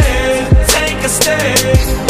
stand, take a stand.